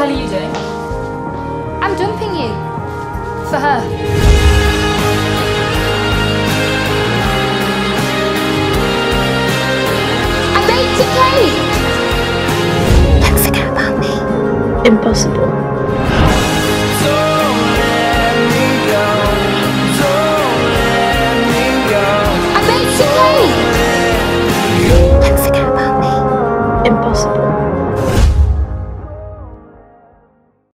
hell are you doing? I'm dumping you. For her. I made a cake! Don't forget about me. Impossible.